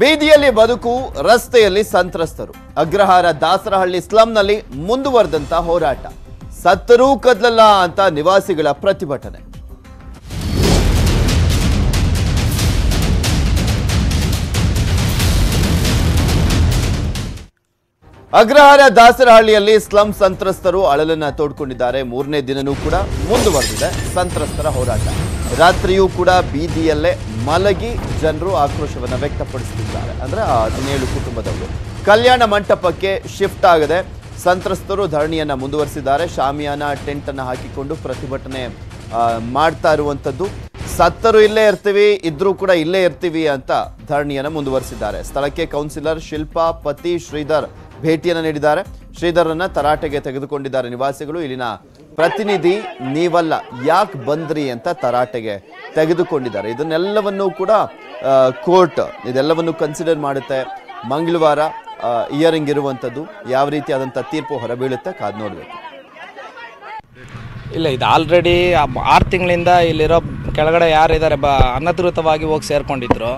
ಬೀದಿಯಲ್ಲಿ ಬದುಕು, ರಸ್ತೆಯಲ್ಲಿ ಸಂತ್ರಸ್ತರು. ಅಗ್ರಹಾರ ದಾಸರಹಳ್ಳಿ ಸ್ಲಂನಲ್ಲಿ ಮುಂದುವರೆದಂತ ಹೋರಾಟ. ಸತ್ತರೂ ಕದಲಲ್ಲ ಅಂತ ನಿವಾಸಿಗಳ ಪ್ರತಿಭಟನೆ. ಅಗ್ರಹಾರ ದಾಸರಹಳ್ಳಿಯಲ್ಲಿ ಸ್ಲಂ ಸಂತ್ರಸ್ತರು ಅಳಲನ್ನ ತೋಡ್ಕೊಂಡಿದ್ದಾರೆ. ಮೂರನೇ ದಿನನೂ ಕೂಡ ಮುಂದುವರೆದಿದೆ ಸಂತ್ರಸ್ತರ ಹೋರಾಟ. ರಾತ್ರಿಯೂ ಕೂಡ ಬೀದಿಯಲ್ಲೇ ಮಲಗಿ ಜನರು ಆಕ್ರೋಶವನ್ನು ವ್ಯಕ್ತಪಡಿಸುತ್ತಿದ್ದಾರೆ. ಅಂದ್ರೆ ಹದಿನೇಳು ಕುಟುಂಬದವರು. ಕಲ್ಯಾಣ ಮಂಟಪಕ್ಕೆ ಶಿಫ್ಟ್ ಆಗದೆ ಸಂತ್ರಸ್ತರು ಧರಣಿಯನ್ನು ಮುಂದುವರಿಸಿದ್ದಾರೆ. ಶಾಮಿಯಾನ ಟೆಂಟ್ ಅನ್ನ ಹಾಕಿಕೊಂಡು ಪ್ರತಿಭಟನೆ ಮಾಡ್ತಾ ಇರುವಂಥದ್ದು ಸತ್ತರು ಇಲ್ಲೇ ಇರ್ತೀವಿ, ಇದ್ರೂ ಕೂಡ ಇಲ್ಲೇ ಇರ್ತೀವಿ ಅಂತ ಧರಣಿಯನ್ನು ಮುಂದುವರಿಸಿದ್ದಾರೆ. ಸ್ಥಳಕ್ಕೆ ಕೌನ್ಸಿಲರ್ ಶಿಲ್ಪಾ, ಪತಿ ಶ್ರೀಧರ್ ಭೇಟಿಯನ್ನು ನೀಡಿದ್ದಾರೆ. ಶ್ರೀಧರನ್ನ ತರಾಟೆಗೆ ತೆಗೆದುಕೊಂಡಿದ್ದಾರೆ ನಿವಾಸಿಗಳು. ಇಲ್ಲಿನ ಪ್ರತಿನಿಧಿ ನೀವಲ್ಲ, ಯಾಕೆ ಬಂದ್ರಿ ಅಂತ ತರಾಟೆಗೆ ತೆಗೆದುಕೊಂಡಿದ್ದಾರೆ. ಇದನ್ನೆಲ್ಲವನ್ನೂ ಕೂಡ ಕೋರ್ಟ್ ಇದೆಲ್ಲವನ್ನು ಕನ್ಸಿಡರ್ ಮಾಡುತ್ತೆ. ಮಂಗಳವಾರ ಇಯರಿಂಗ್ ಇರುವಂಥದ್ದು ಯಾವ ರೀತಿಯಾದಂಥ ತೀರ್ಪು ಹೊರಬೀಳುತ್ತೆ ಕಾದ್ ನೋಡಬೇಕು. ಇಲ್ಲ, ಇದು ಆಲ್ರೆಡಿ ಆರು ತಿಂಗಳಿಂದ ಇಲ್ಲಿರೋ ಕೆಳಗಡೆ ಯಾರಿದ್ದಾರೆ, ಬ, ಅನಧಿಕೃತವಾಗಿ ಹೋಗಿ ಸೇರ್ಕೊಂಡಿದ್ರು.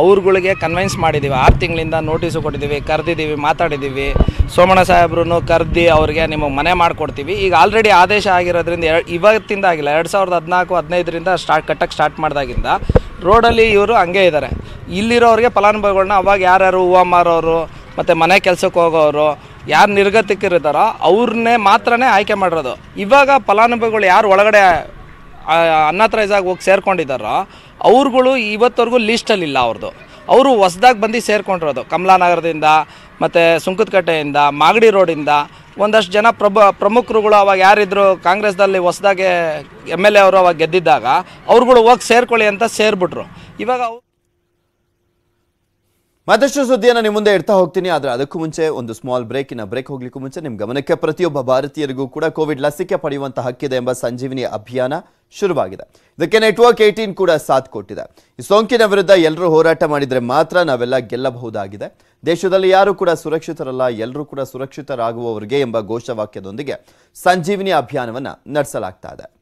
ಅವ್ರುಗಳಿಗೆ ಕನ್ವಿನ್ಸ್ ಮಾಡಿದ್ದೀವಿ ಆರು ತಿಂಗಳಿಂದ ನೋಟಿಸು ಕೊಟ್ಟಿದ್ದೀವಿ ಕರೆದಿದ್ದೀವಿ ಮಾತಾಡಿದ್ದೀವಿ ಸೋಮಣ್ಣ ಸಾಹೇಬ್ರು ಕರೆದಿ ಅವ್ರಿಗೆ ನಿಮಗೆ ಮನೆ ಮಾಡಿಕೊಡ್ತೀವಿ. ಈಗ ಆಲ್ರೆಡಿ ಆದೇಶ ಆಗಿರೋದ್ರಿಂದ ಇವತ್ತಿಂದ ಆಗಿಲ್ಲ, ಎರಡು ಸಾವಿರದ ಹದಿನಾಲ್ಕು, ಹದಿನೈದರಿಂದ ಸ್ಟಾರ್ಟ್ ಕಟ್ಟಕ್ಕೆ ಸ್ಟಾರ್ಟ್ ಮಾಡಿದಾಗಿಂದ ರೋಡಲ್ಲಿ ಇವರು ಹಂಗೆ ಇದ್ದಾರೆ ಇಲ್ಲಿರೋರಿಗೆ ಫಲಾನುಭವಿಗಳನ್ನ ಅವಾಗ ಯಾರ್ಯಾರು ಹೂವು ಮಾರೋರು, ಮತ್ತು ಮನೆ ಕೆಲಸಕ್ಕೆ ಹೋಗೋರು, ಯಾರು ನಿರ್ಗತಿಕರಿದ್ದಾರೋ ಅವ್ರನ್ನೇ ಮಾತ್ರನೇ ಆಯ್ಕೆ ಮಾಡಿರೋದು. ಇವಾಗ ಫಲಾನುಭವಿಗಳು ಯಾರು ಒಳಗಡೆ ಅನ್ನತ್ರೈಸಾಗಿ ಹೋಗಿ ಸೇರ್ಕೊಂಡಿದ್ದಾರೋ ಅವ್ರುಗಳು ಇವತ್ತವರೆಗೂ ಲೀಸ್ಟಲ್ಲಿಲ್ಲ ಅವ್ರದ್ದು ಅವರು ಹೊಸ್ದಾಗಿ ಬಂದು ಸೇರ್ಕೊಂಡಿರೋದು. ಕಮಲಾನಗರದಿಂದ, ಮತ್ತು ಸುಂಕದಕಟ್ಟೆಯಿಂದ ಮಾಗಡಿ ರೋಡಿಂದ. ಒಂದಷ್ಟು ಜನ ಪ್ರಭು ಪ್ರಮುಖರುಗಳು ಅವಾಗ ಯಾರಿದ್ರು ಕಾಂಗ್ರೆಸ್ದಲ್ಲಿ ಹೊಸದಾಗೆ ಎಂ ಎಲ್ ಎ ಅವರು ಅವಾಗ ಗೆದ್ದಿದ್ದಾಗ, ಅವ್ರುಗಳು ಹೋಗಿ ಸೇರ್ಕೊಳ್ಳಿ ಅಂತ ಸೇರಿಬಿಟ್ರು. ಇವಾಗ ಮತ್ತಷ್ಟು ಸುದ್ದಿಯನ್ನು ನಿಮ್ಮ ಮುಂದೆ ಇಡ್ತಾ ಹೋಗ್ತೀನಿ. ಆದರೆ ಅದಕ್ಕೂ ಮುಂಚೆ ಒಂದು ಸ್ಮಾಲ್ ಬ್ರೇಕಿನ ಬ್ರೇಕ್ ಹೋಗ್ಲಿಕ್ಕೂ ಮುಂಚೆ ನಿಮ್ಮ ಗಮನಕ್ಕೆ ಪ್ರತಿಯೊಬ್ಬ ಭಾರತೀಯರಿಗೂ ಕೂಡ ಕೋವಿಡ್ ಲಸಿಕೆ ಪಡೆಯುವಂತ ಹಕ್ಕಿದೆ ಎಂಬ ಸಂಜೀವಿನಿ ಅಭಿಯಾನ. ಶುರುವಾಗಿದೆ. ಇದಕ್ಕೆ ನೆಟ್ವರ್ಕ್ ಏಟೀನ್ ಕೂಡ ಸಾಥ್ ಕೊಟ್ಟಿದೆ. ಈ ಸೋಂಕಿನ ವಿರುದ್ಧ ಎಲ್ಲರೂ ಹೋರಾಟ ಮಾಡಿದರೆ ಮಾತ್ರ ನಾವೆಲ್ಲ ಗೆಲ್ಲಬಹುದಾಗಿದೆ. ದೇಶದಲ್ಲಿ ಯಾರು ಕೂಡ ಸುರಕ್ಷಿತರಲ್ಲ ಎಲ್ಲರೂ ಕೂಡ ಸುರಕ್ಷಿತರಾಗುವವರಿಗೆ ಎಂಬ ಘೋಷವಾಕ್ಯದೊಂದಿಗೆ ಸಂಜೀವಿನಿ ಅಭಿಯಾನವನ್ನ ನಡೆಸಲಾಗ್ತಾ ಇದೆ.